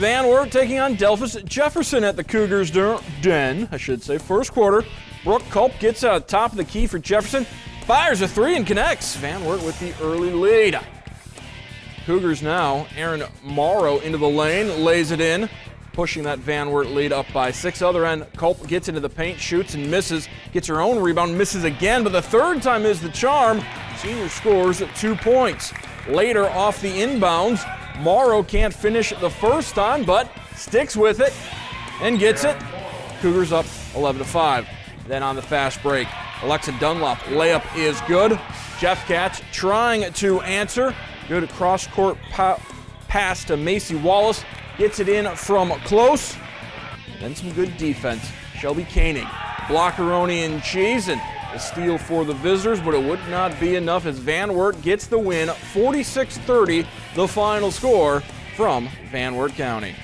Van Wert taking on Delphos Jefferson at the Cougars den, I should say. First quarter, Brooke Culp gets out top of the key for Jefferson, fires a three and connects. Van Wert with the early lead. Cougars now, Aaron Morrow into the lane, lays it in, pushing that Van Wert lead up by six. Other end, Culp gets into the paint, shoots and misses, gets her own rebound, misses again, but the third time is the charm. Senior scores at two points. Later, off the inbounds, Morrow can't finish the first time, but sticks with it and gets it. Cougars up 11 to 5. Then on the fast break, Alexa Dunlop layup is good. Jeff Katz trying to answer. Good cross court pa- pass to Macy Wallace. Gets it in from close. Then some good defense. Shelby Koenig, blockeroni and cheese, and a steal for the visitors, but it would not be enough as Van Wert gets the win 46 30, the final score from Van Wert County.